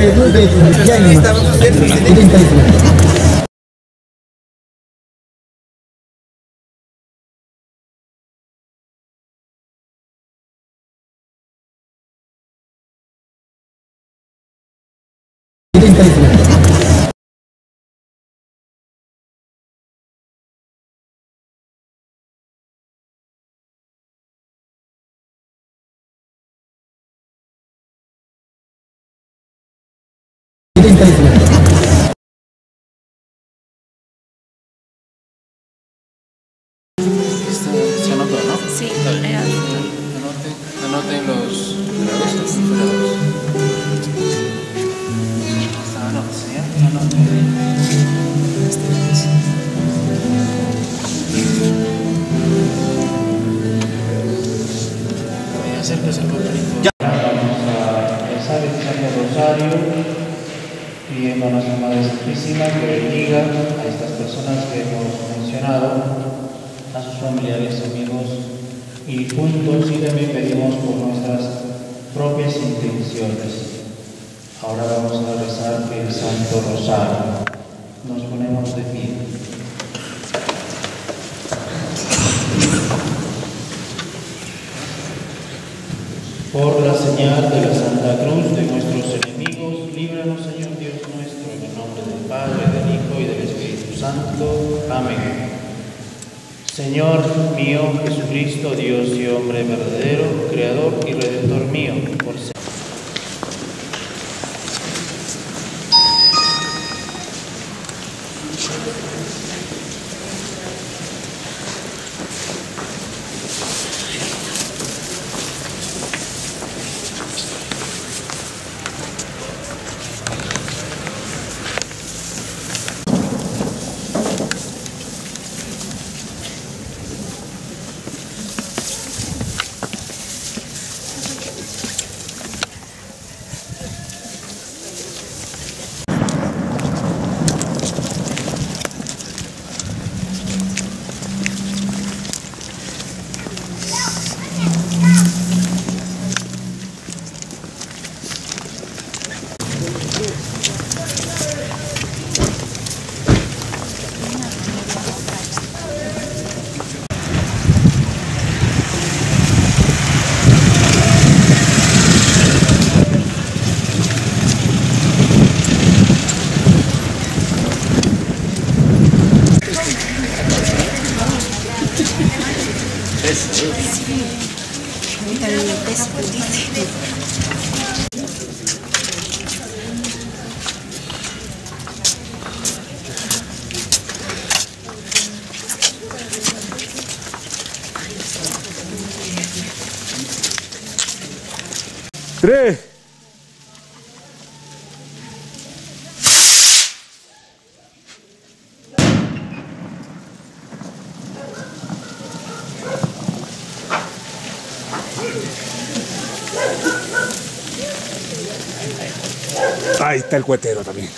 Se el cuetero también.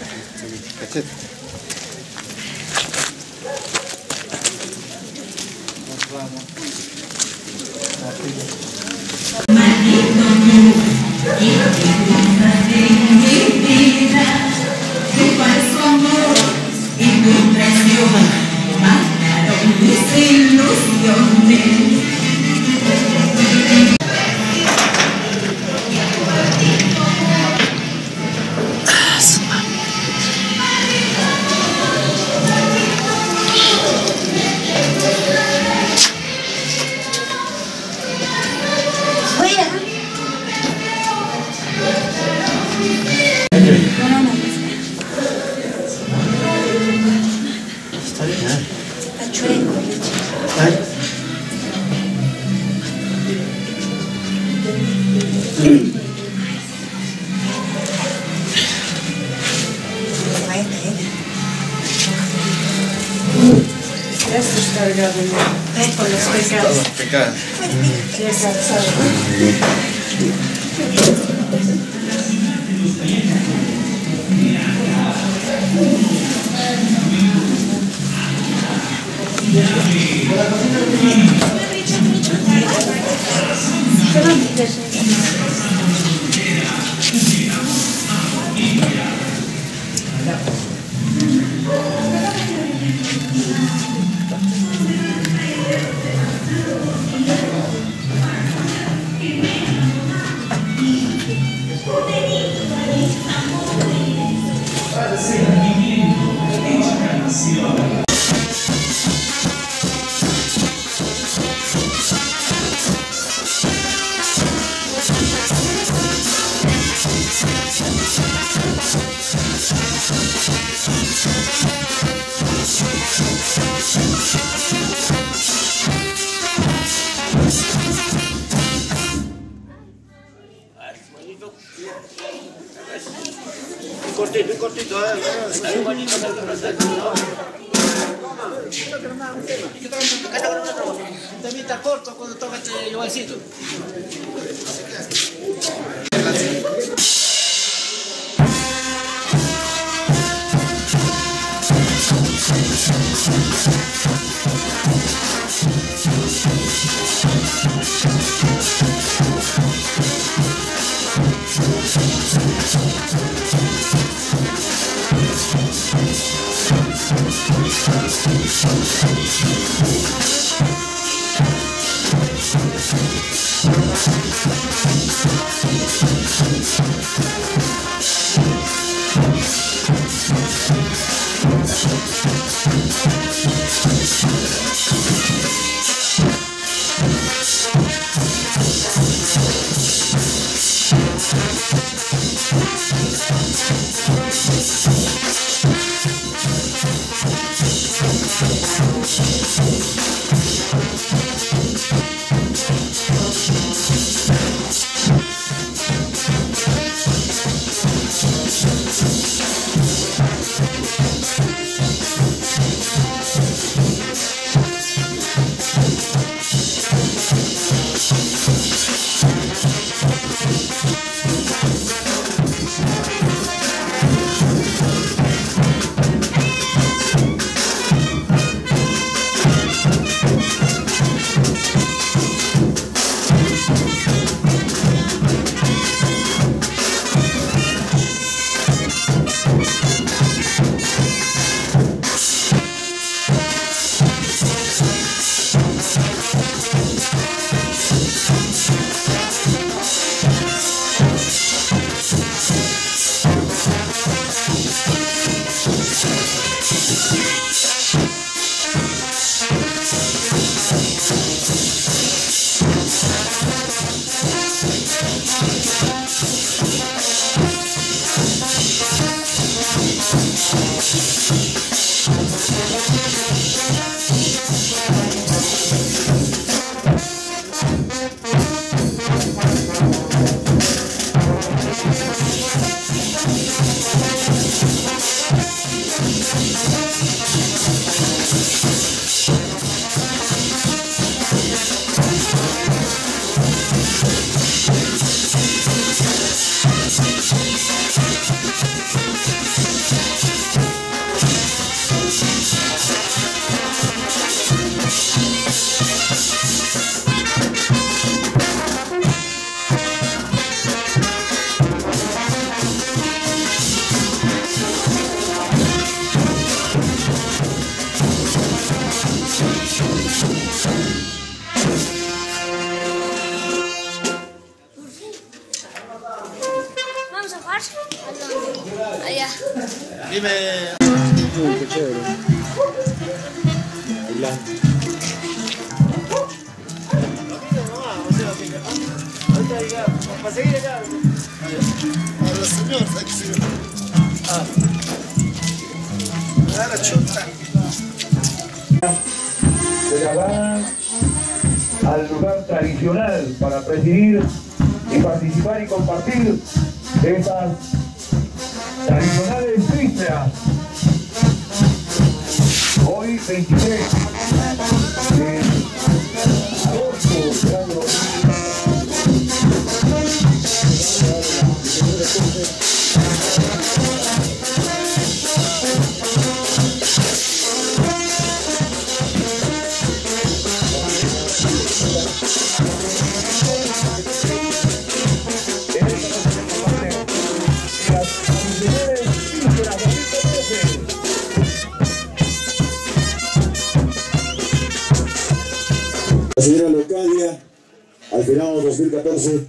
Al Fenado 2014,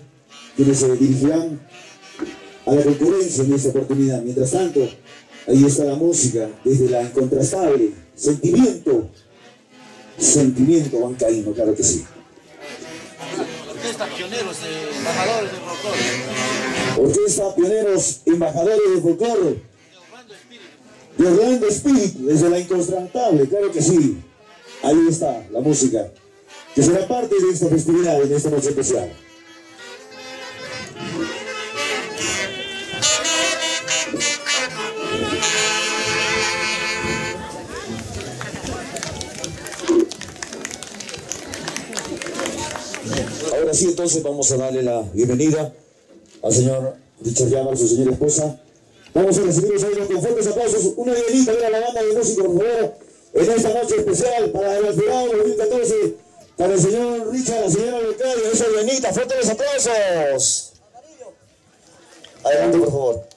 quienes se dirigirán a la concurrencia en esta oportunidad. Mientras tanto, ahí está la música, desde la incontrastable, sentimiento, sentimiento bancaíno, claro que sí. Orquesta Pioneros, embajadores de Rocor. Orquesta Pioneros Embajadores de Folclore. De Orlando Spirit, desde la incontrastable, claro que sí. Ahí está la música, que será parte de esta festividad, en esta noche especial. Ahora sí, entonces vamos a darle la bienvenida al señor Richard Llamar, su señora esposa. Vamos a recibirlos hoy con fuertes aplausos. Una bienvenida a la banda de músicos, por en esta noche especial para el Alfredo 2014, para el señor Richard, la señora Lecario, esa bienvenida, fuertes aplausos. Adelante, por favor.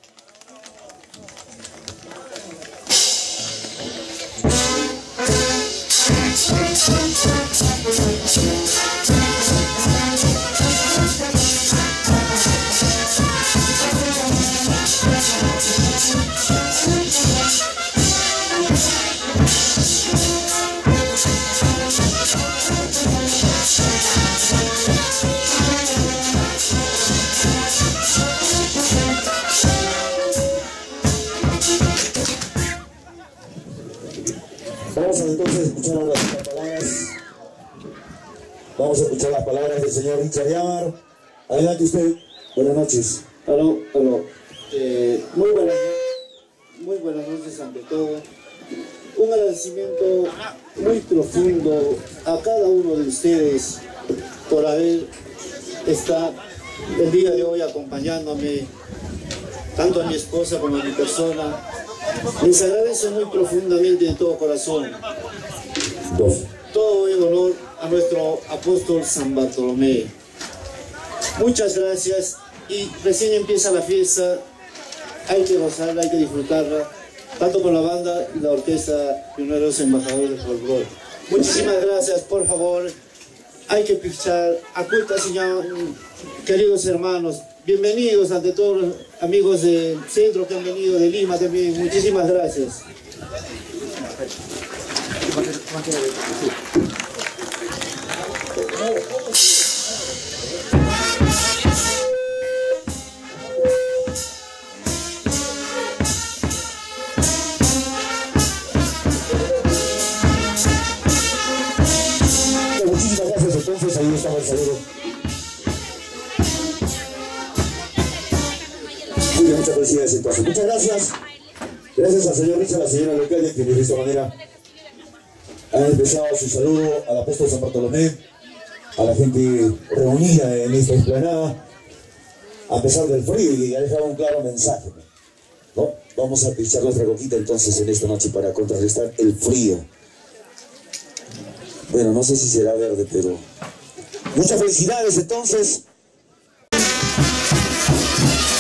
Entonces escuchar ahora las palabras. Vamos a escuchar las palabras del señor Richard Yamar. Adelante usted. Buenas noches. Aló, aló. Eh, muy, buenas, muy buenas noches ante todo. Un agradecimiento muy profundo a cada uno de ustedes por haber estado el día de hoy acompañándome, tanto a mi esposa como a mi persona. Les agradezco muy profundamente de todo corazón. Todo en honor a nuestro apóstol San Bartolomé. Muchas gracias y recién empieza la fiesta. Hay que gozarla, hay que disfrutarla, tanto con la banda y la orquesta Pioneros Embajadores de Folklore. Muchísimas gracias, por favor. Hay que pichar. Acuta, señor, queridos hermanos. Bienvenidos ante todos los amigos del centro que han venido, de Lima también. Muchísimas gracias. Muchísimas gracias entonces, ahí estaba el saludo. Muy bien, muchas gracias. Gracias al señor Richard, a la señora Lecalle, que de esta manera han empezado su saludo al apóstol San Bartolomé, a la gente reunida en esta explanada, a pesar del frío, y ha dejado un claro mensaje. ¿no? Vamos a pichar nuestra coquita entonces en esta noche para contrarrestar el frío. Bueno, no sé si será verde, pero... Muchas felicidades entonces.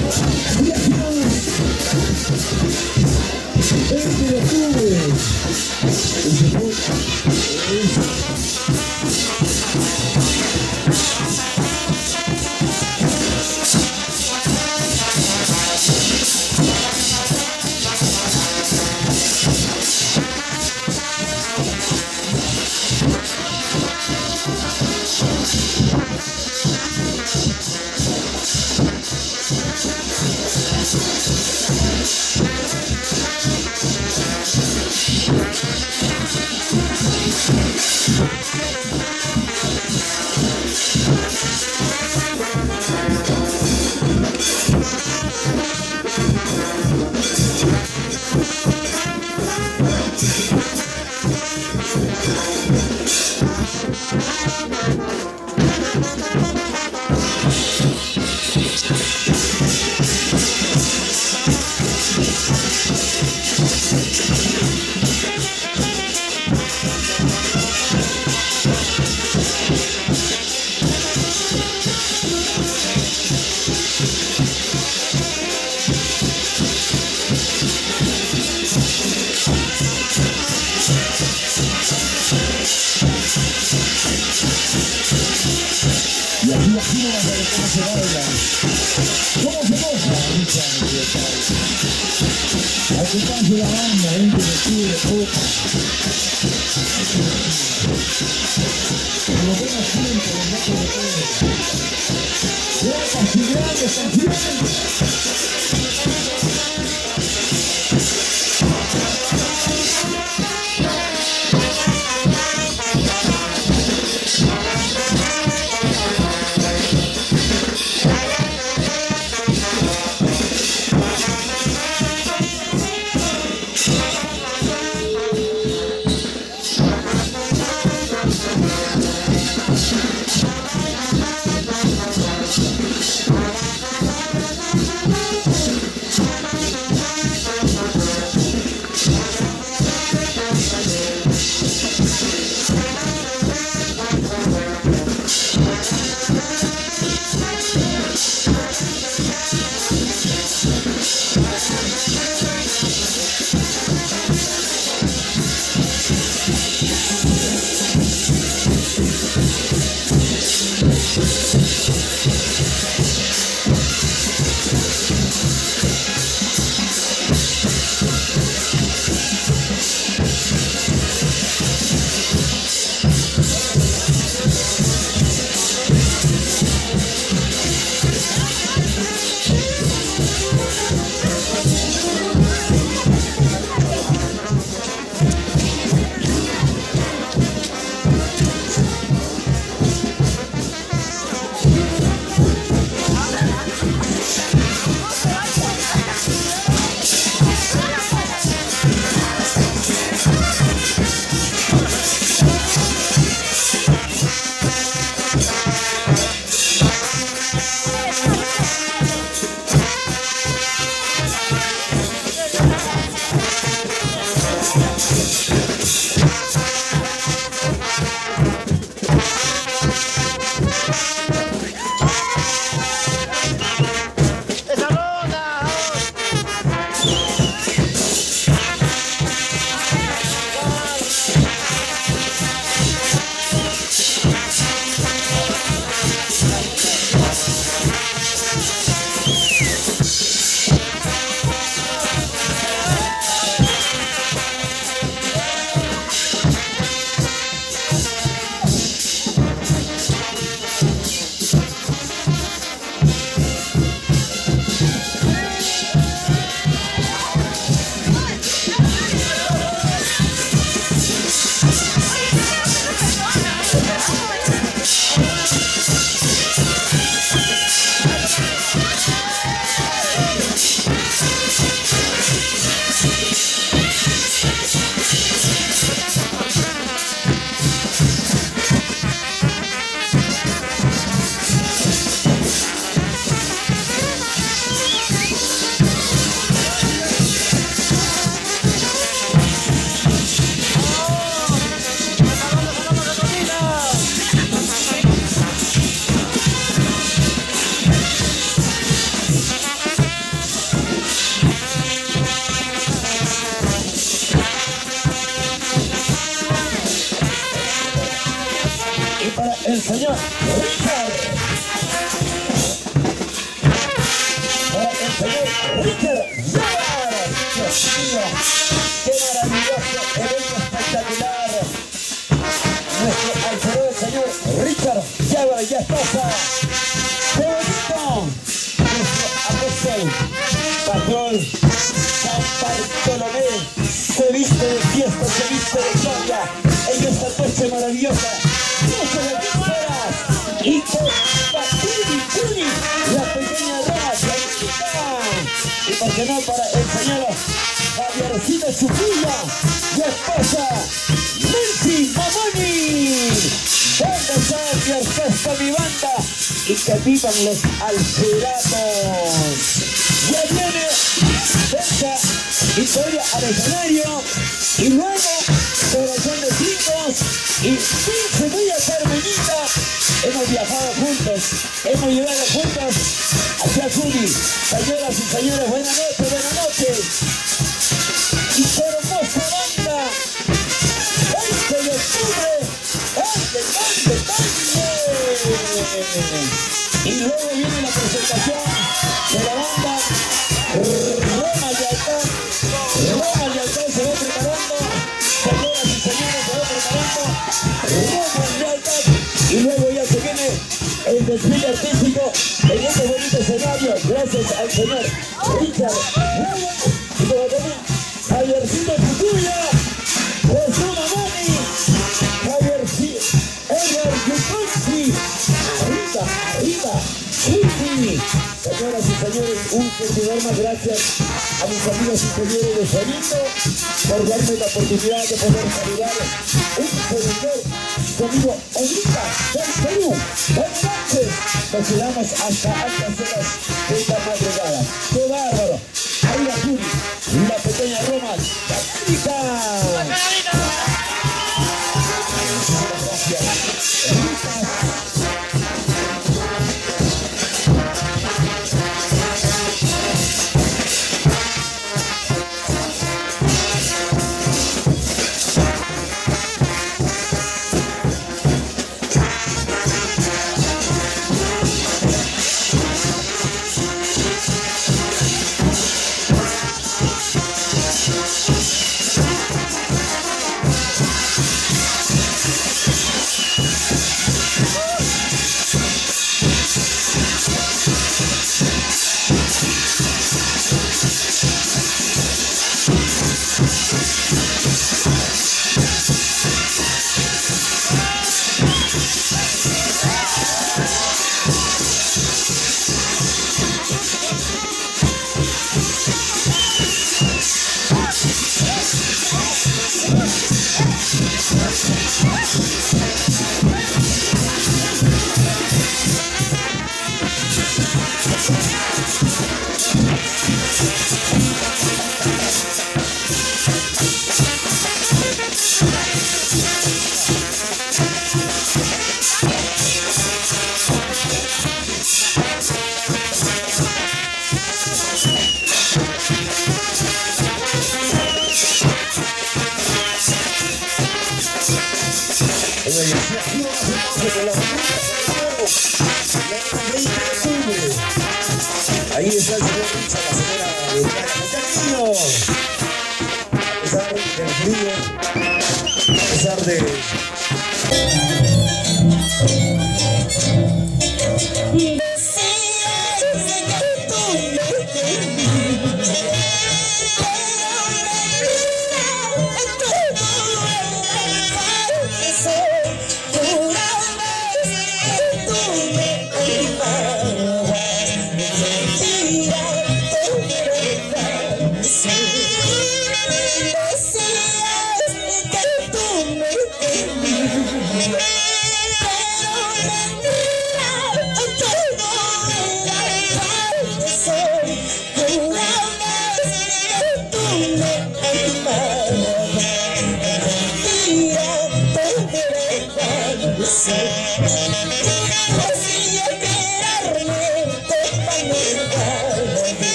ver. Viajamos. 20 arriba, arriba. Señoras y señores, un más gracias a mis amigos ingenieros de sonido por darme la oportunidad de poder saludar un servidor conmigo ahorita del Perú. Buenas. Nos quedamos hasta altas horas de esta madrugada. ¡Qué bárbaro! Arriba Juli, la pequeña Roma.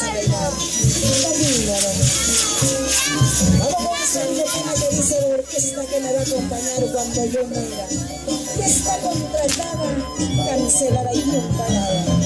vas a bailar. Está linda, Vamos con que dice la orquesta que me va a acompañar cuando yo muera. Que está contratada, cancelada y comparada.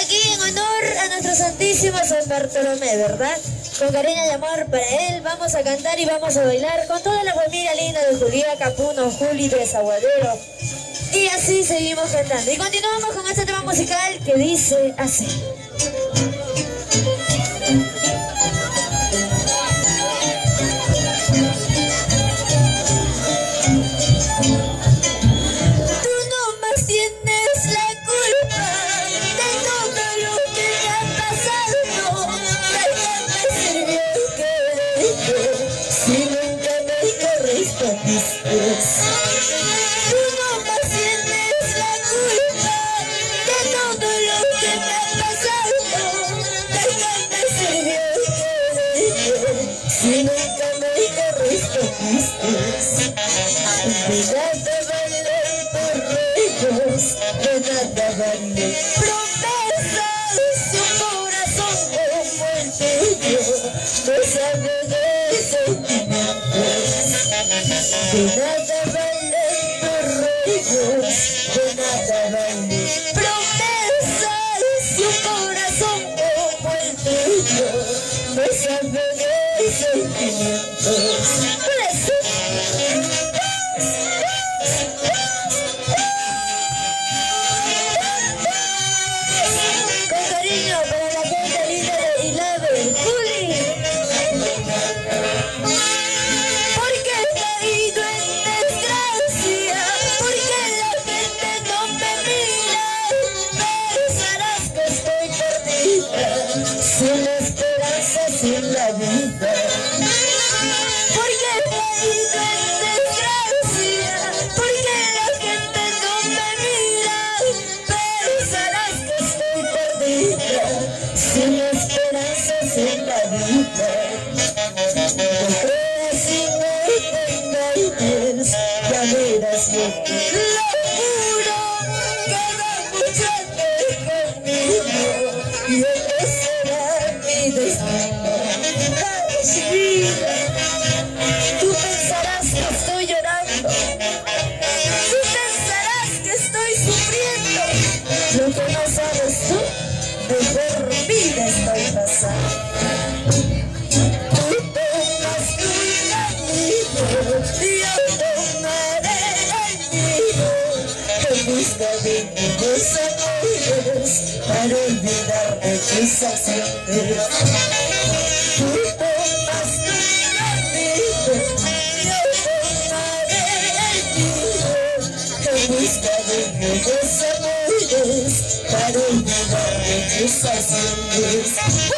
Aquí en honor a nuestro Santísimo San Bartolomé, ¿verdad? Con cariño y amor para él, vamos a cantar y vamos a bailar con toda la familia linda de Julián Capuno, Juli de Zaguadero. Y así seguimos cantando. Y continuamos con este tema musical que dice así. Peace.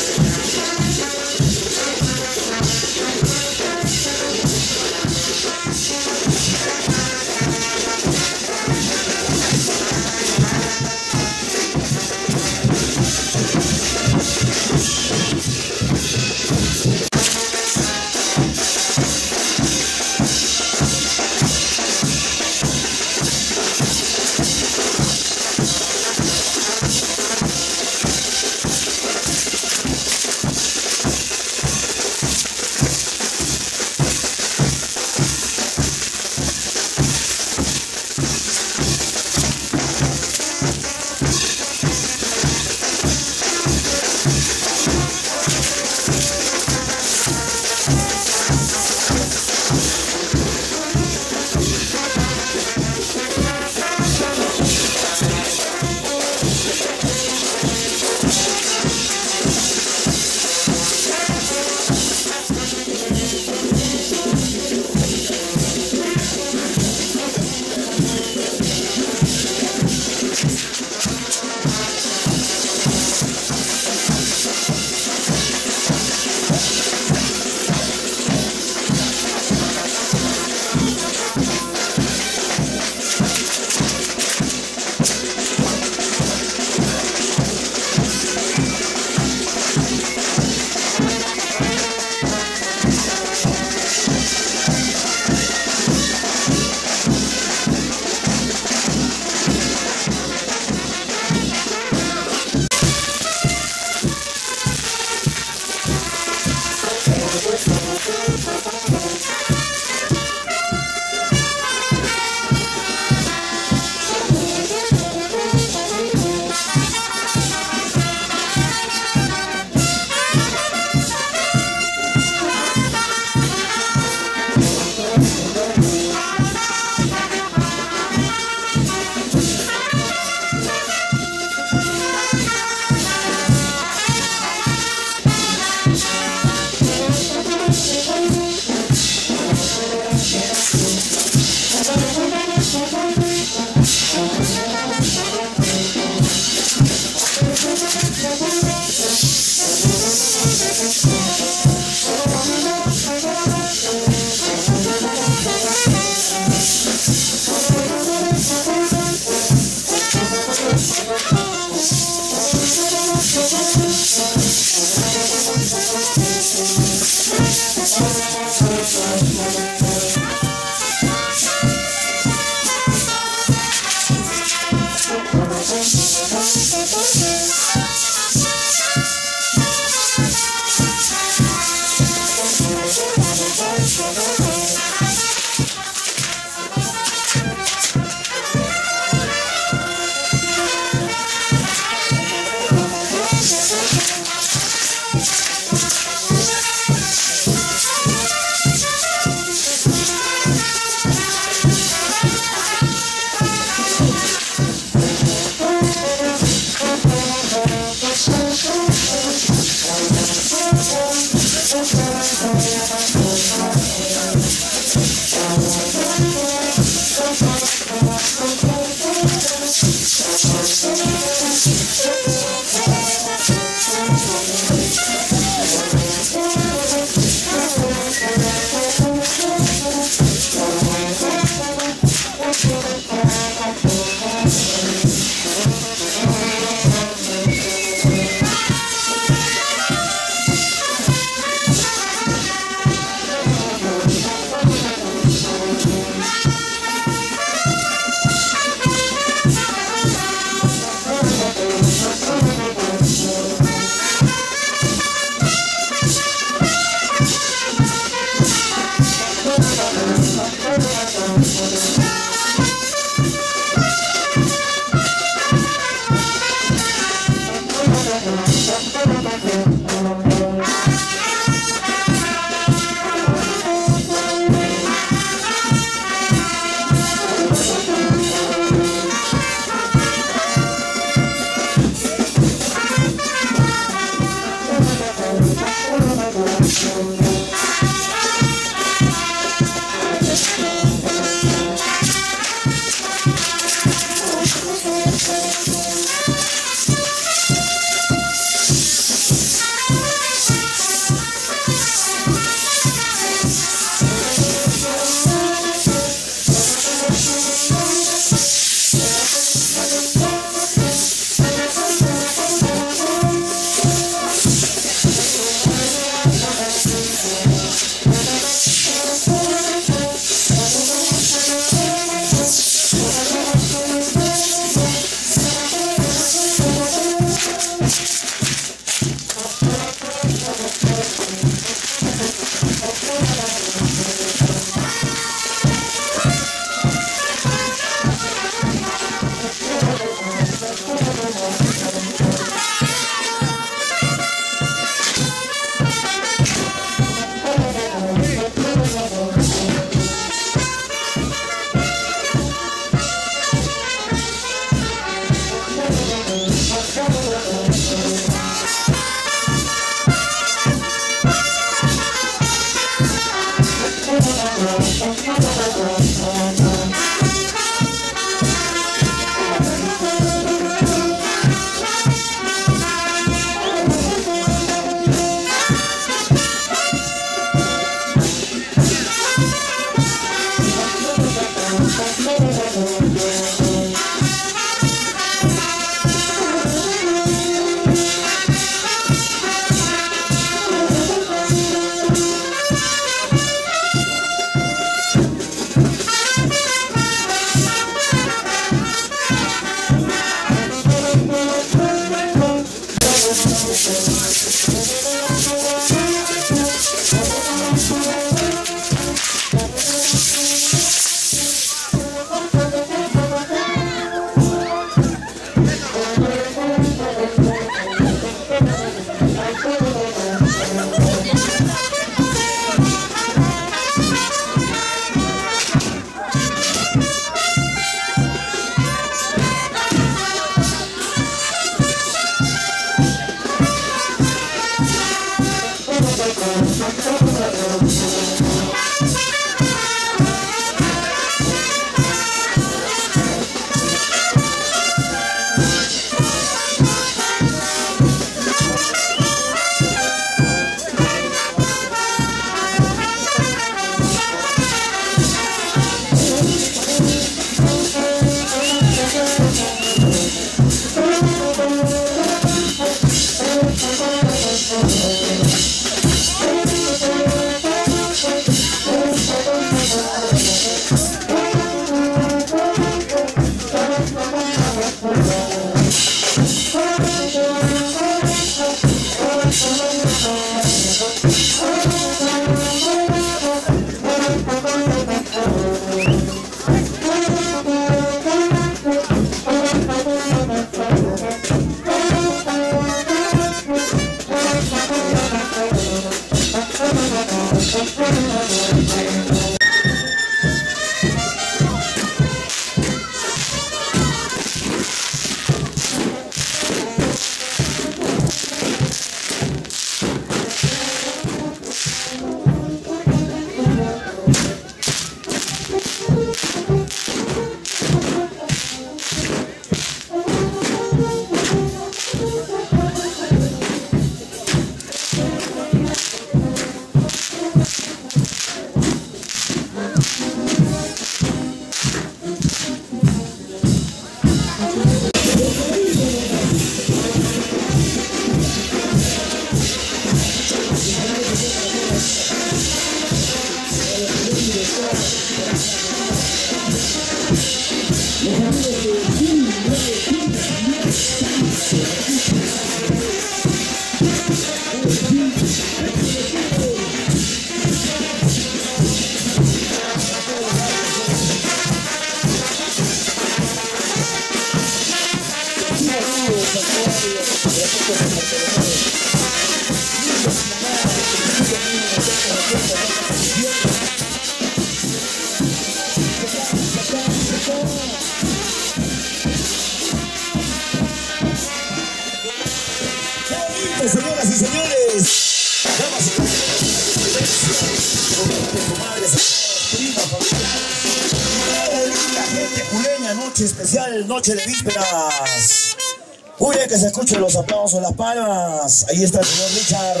mucho los aplausos, las palmas. Ahí está el señor Richard.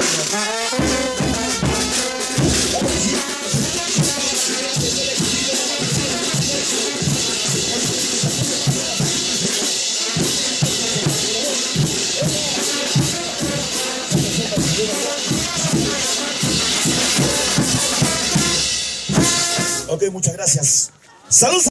Ok, muchas gracias. Saludos.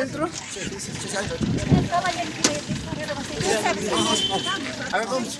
Sí, sí. ¿Adentro? A ver, vamos.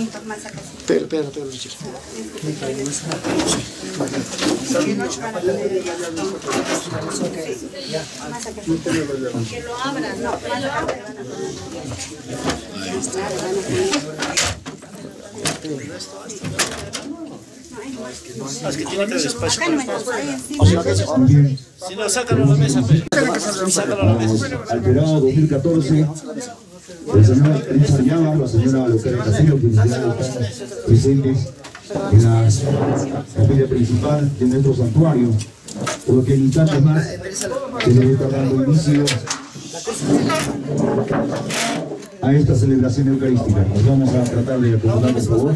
puntos más acá. Pero, pero, pero, Michelle. Que lo abran, no, lo abran. Si no, sácalo a la mesa. Pues. Sácalo a la mesa. Alterado 2014 el señor Richard Llama, la señora Lucrecia Castillo, quienes ya están presentes en la capilla principal de nuestro santuario, por lo que en instantes más se le está dando inicio a esta celebración eucarística. Nos vamos a tratar de acomodar, por favor.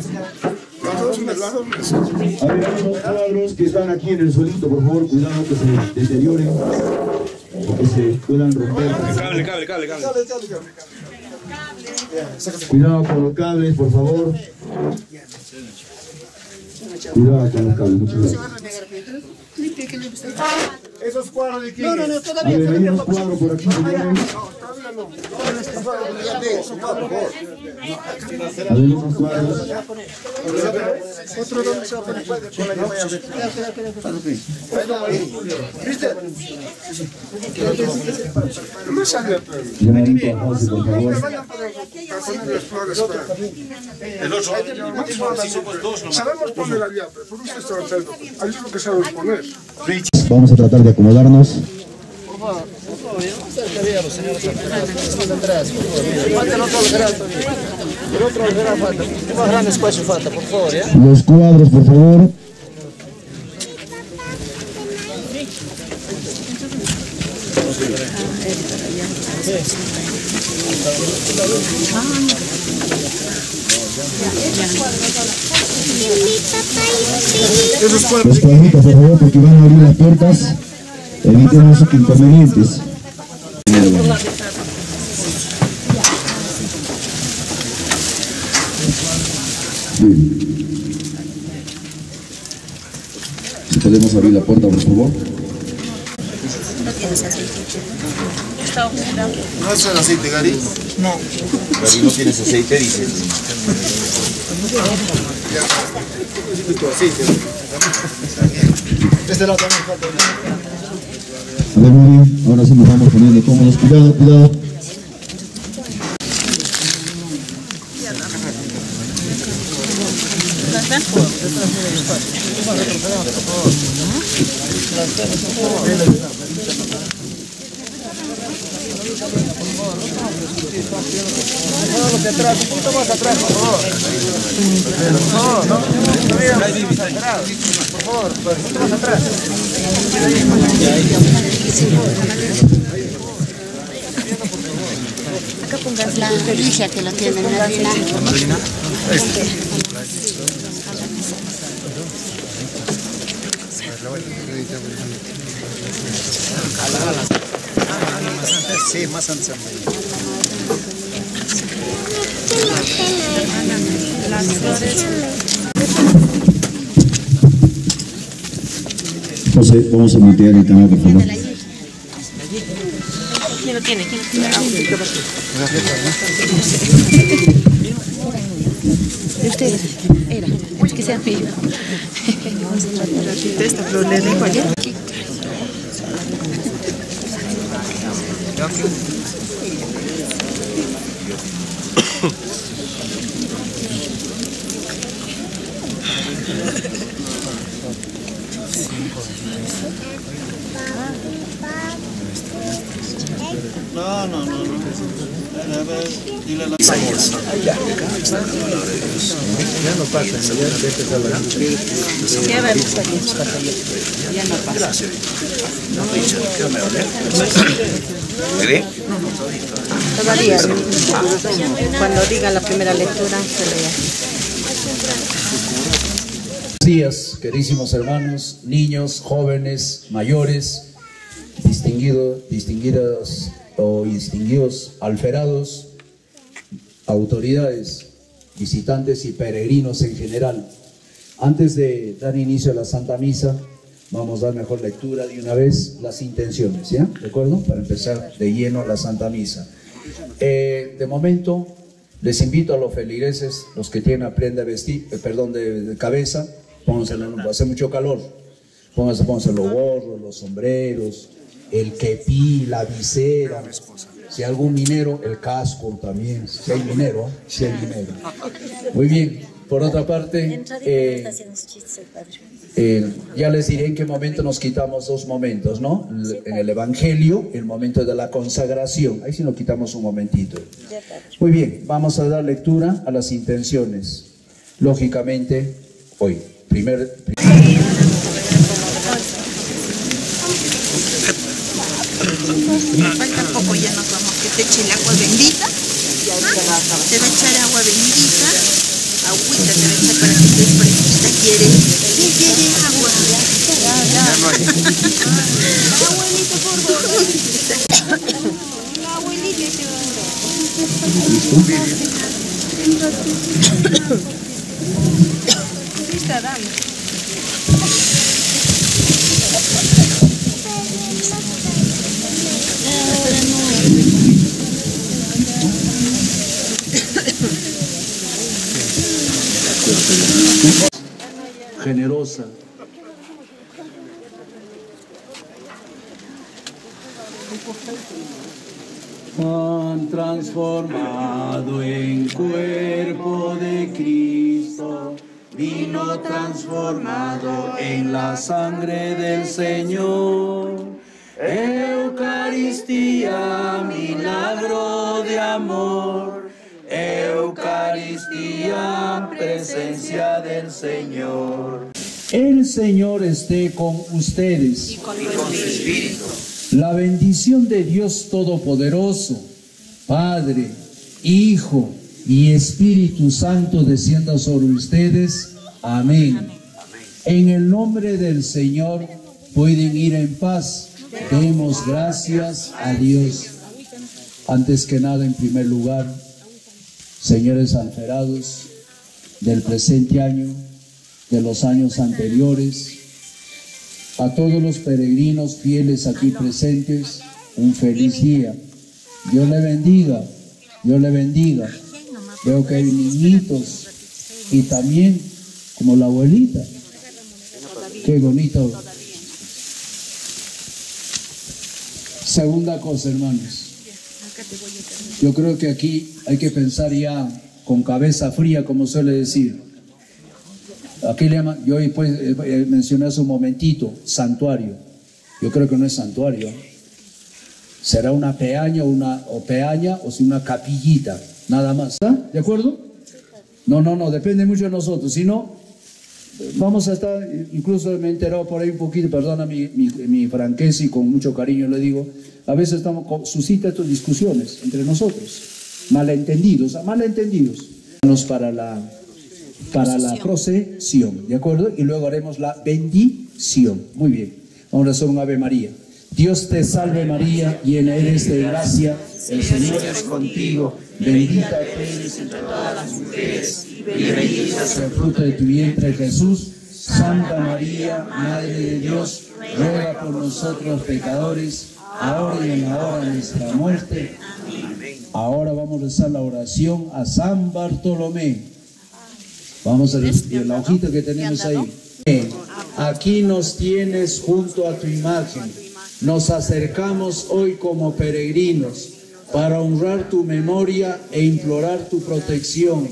A ver, algunos cuadros que están aquí en el suelito, por favor, cuidado que se deterioren o que se puedan romper. Cable, cable, cable, cable. Cuidado con los cables, por favor. Cuidado con los cables, muchas gracias. Esos cuadros de quién No, no, no, todavía, hay todavía. unos cuadros por aquí, señores. A ver, unos cuadros. Otro dónde se va a poner. Llamadito a José, por favor. El otro. Sabemos poner allá, pero por usted está haciendo. Ahí es lo que sabemos poner. Vamos a tratar de acomodarnos. Los cuadros, por favor. Los cuadritos, por favor, porque van a abrir las puertas. Evitemos inconvenientes. Bien. Si podemos abrir la puerta, por favor. ¿No es el aceite, Gary? No. Gary, no tienes aceite, dice. Este lado también falta. A ver, muy bien. Ahora sí nos vamos poniendo cómodos. Cuidado, cuidado. Atrás, un poquito más atrás, por favor. No, no, no, por favor, un más atrás. Acá pongas la delicia que lo tienen, la harina. Sí, más antes. José, vamos a mutear el canal, por favor. ¿Quién lo tiene? Ustedes. Era. Es que sea mío. Vamos a tratar de esta flor. Le dejo allá. No, no, no, no. A ver, dile a la Ya no pasa, ya vete a la Ya bien. Ya no pasa. Todavía. Cuando diga la primera lectura, se lea. Buenos días, queridísimos hermanos, niños, jóvenes, mayores, distinguidos, distinguidas o distinguidos alferados, autoridades, visitantes y peregrinos en general. Antes de dar inicio a la Santa Misa, vamos a dar mejor lectura de una vez las intenciones, ¿ya? ¿De acuerdo? Para empezar de lleno la Santa Misa. Eh, de momento, les invito a los feligreses, los que tienen la prenda de vestir, eh, perdón, de, de cabeza, pónganse, hace mucho calor, pónganse, pónganse los gorros, los sombreros, el quepí, la visera, si hay algún minero, el casco también, si hay minero, si hay minero. Muy bien, por otra parte, eh, eh, ya les diré en qué momento nos quitamos dos momentos, ¿no? En el Evangelio, el momento de la consagración. Ahí sí nos quitamos un momentito. Muy bien, vamos a dar lectura a las intenciones. Lógicamente, hoy, primer... Falta poco, ya nos vamos. Que te eche el agua bendita. Te va a echar agua bendita. Agüita te va a echar para que estés fresquita. ¿Quiere? Sí, quiere agua. Abuelito, por favor. La abuelita te va a ¿Qué generosa. Han transformado en cuerpo de Cristo, vino transformado en la sangre del Señor. Eucaristía, milagro de amor. Eucaristía, presencia del Señor. El Señor esté con ustedes. Y con tu espíritu. La bendición de Dios Todopoderoso, Padre, Hijo y Espíritu Santo descienda sobre ustedes. Amén. En el nombre del Señor pueden ir en paz. Demos gracias a Dios. Antes que nada, en primer lugar, señores alferados del presente año, de los años anteriores, a todos los peregrinos fieles aquí presentes, un feliz día. Dios le bendiga, Dios le bendiga. Veo que hay niñitos y también como la abuelita. Qué bonito. Segunda cosa, hermanos. Yo creo que aquí hay que pensar ya con cabeza fría, como suele decir. Aquí le llaman, yo pues, eh, eh, mencioné hace un momentito, santuario. Yo creo que no es santuario. Será una peaña, una, o peaña o si una capillita, nada más. ¿Está? ¿De acuerdo? No, no, no, depende mucho de nosotros. Si no, vamos a estar, incluso me he enterado por ahí un poquito, perdona mi, mi, mi franqueza y con mucho cariño le digo, a veces estamos, suscita estas discusiones entre nosotros, malentendidos, malentendidos. Para la, para la procesión, ¿de acuerdo? Y luego haremos la bendición. Muy bien, vamos a hacer un Ave María. Dios te salve María, llena eres de gracia, el Señor es contigo, bendita eres entre todas las mujeres, y bendito es el fruto de tu vientre Jesús. Santa María, Madre de Dios, ruega por nosotros pecadores, ahora y en la hora de nuestra muerte. Ahora vamos a rezar la oración a San Bartolomé. Vamos a ver la hojita que tenemos ahí. Aquí nos tienes junto a tu imagen. Nos acercamos hoy como peregrinos para honrar tu memoria e implorar tu protección.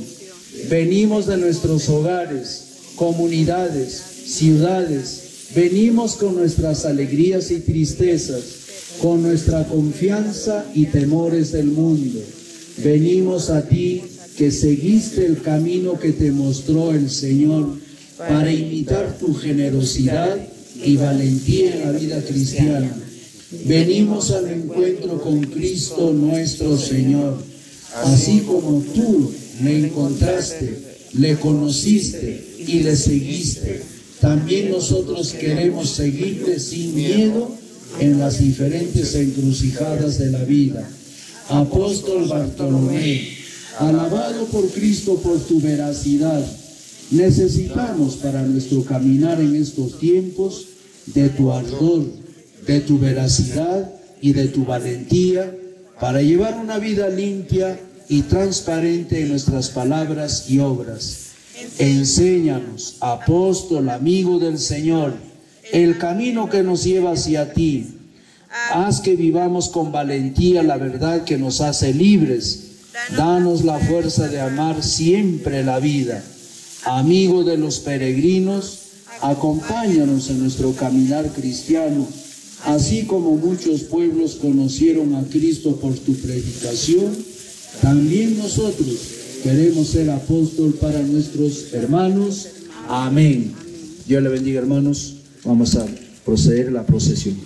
Venimos de nuestros hogares, comunidades, ciudades. Venimos con nuestras alegrías y tristezas, con nuestra confianza y temores del mundo. Venimos a ti que seguiste el camino que te mostró el Señor para imitar tu generosidad y valentía en la vida cristiana. Venimos al encuentro con Cristo nuestro Señor, así como tú le encontraste, le conociste y le seguiste. También nosotros queremos seguirte sin miedo en las diferentes encrucijadas de la vida. Apóstol Bartolomé, alabado por Cristo por tu veracidad, necesitamos para nuestro caminar en estos tiempos de tu ardor, de tu veracidad y de tu valentía para llevar una vida limpia y transparente en nuestras palabras y obras. Enséñanos, apóstol, amigo del Señor, el camino que nos lleva hacia ti. Haz que vivamos con valentía la verdad que nos hace libres. Danos la fuerza de amar siempre la vida. Amigo de los peregrinos, acompáñanos en nuestro caminar cristiano, así como muchos pueblos conocieron a Cristo por tu predicación, también nosotros queremos ser apóstol para nuestros hermanos. Amén. Dios le bendiga, hermanos. Vamos a proceder a la procesión.